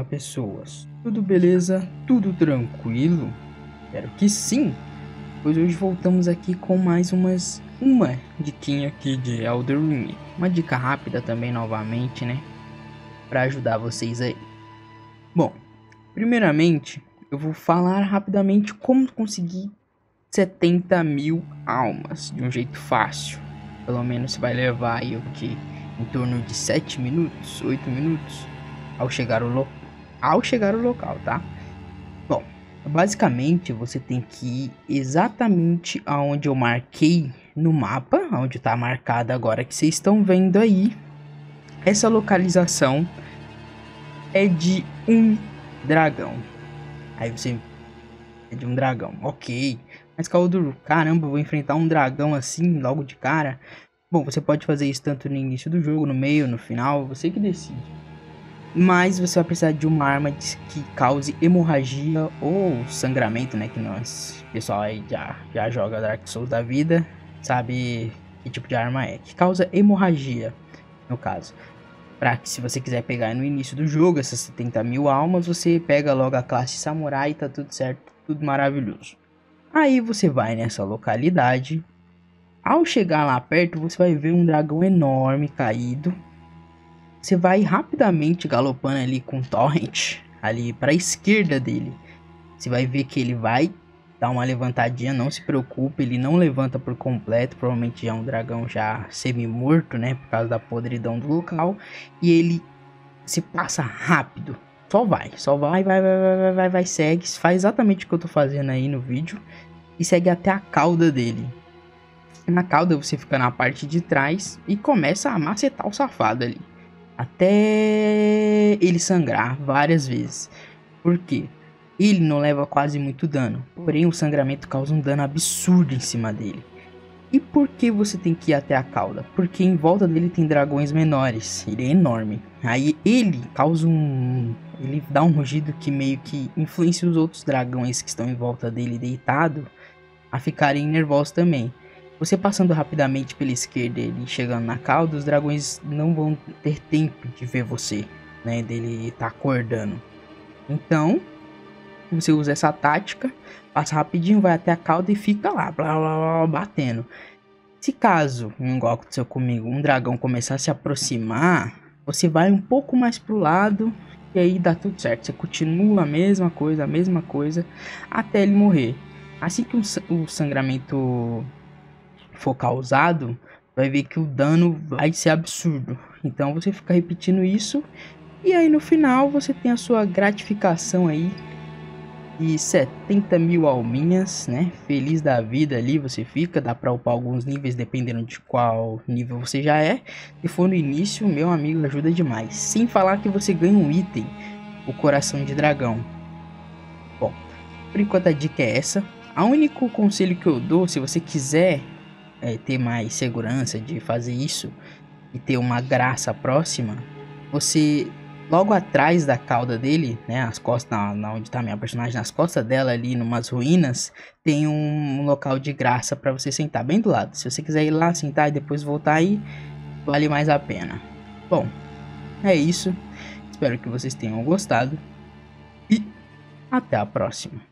Fala pessoas, tudo beleza? Tudo tranquilo? Espero que sim! Pois hoje voltamos aqui com mais umas uma diquinha aqui de Elder Ring. Uma dica rápida também novamente, né? Para ajudar vocês aí. Bom, primeiramente eu vou falar rapidamente como conseguir 70 mil almas de um jeito fácil. Pelo menos vai levar aí o que? Em torno de 7 minutos, 8 minutos ao chegar, o ao chegar ao local, tá? Bom, basicamente você tem que ir exatamente aonde eu marquei no mapa, onde está marcado agora que vocês estão vendo aí. Essa localização é de um dragão. Aí você é de um dragão, ok. Mas Calduro, caramba, vou enfrentar um dragão assim logo de cara. Bom, você pode fazer isso tanto no início do jogo, no meio, no final, você que decide. Mas você vai precisar de uma arma que cause hemorragia ou sangramento, né? Que nós, pessoal aí já, já joga Dark Souls da vida, sabe que tipo de arma é. Que causa hemorragia, no caso. Pra que se você quiser pegar no início do jogo essas 70 mil almas, você pega logo a classe Samurai e tá tudo certo, tudo maravilhoso. Aí você vai nessa localidade. Ao chegar lá perto, você vai ver um dragão enorme caído você vai rapidamente galopando ali com o Torrent, ali para a esquerda dele. Você vai ver que ele vai dar uma levantadinha, não se preocupe, ele não levanta por completo, provavelmente já é um dragão já semi-morto, né, por causa da podridão do local, e ele se passa rápido. Só vai, só vai, vai, vai, vai, vai, vai, vai, segue, faz exatamente o que eu tô fazendo aí no vídeo e segue até a cauda dele. Na cauda você fica na parte de trás e começa a macetar o safado ali até ele sangrar várias vezes. Por quê? Ele não leva quase muito dano, porém o sangramento causa um dano absurdo em cima dele. E por que você tem que ir até a cauda? Porque em volta dele tem dragões menores, ele é enorme. Aí ele causa um. Ele dá um rugido que meio que influencia os outros dragões que estão em volta dele deitado a ficarem nervosos também. Você passando rapidamente pela esquerda e chegando na cauda, os dragões não vão ter tempo de ver você, né? Dele tá acordando. Então, você usa essa tática, passa rapidinho, vai até a cauda e fica lá, blá, blá, blá, batendo. Se caso, igual aconteceu comigo, um dragão começar a se aproximar, você vai um pouco mais pro lado e aí dá tudo certo. Você continua a mesma coisa, a mesma coisa, até ele morrer. Assim que o sangramento for causado, vai ver que o dano vai ser absurdo. Então você fica repetindo isso e aí no final você tem a sua gratificação aí de 70 mil alminhas, né? Feliz da vida ali você fica, dá pra upar alguns níveis dependendo de qual nível você já é. Se for no início, meu amigo, ajuda demais. Sem falar que você ganha um item, o coração de dragão. Bom, por enquanto a dica é essa. O único conselho que eu dou, se você quiser é, ter mais segurança de fazer isso e ter uma graça próxima, você logo atrás da cauda dele, né, as costas, na, na onde tá minha personagem, nas costas dela ali, numas ruínas, tem um, um local de graça para você sentar bem do lado. Se você quiser ir lá sentar e depois voltar aí, vale mais a pena. Bom, é isso. Espero que vocês tenham gostado e até a próxima.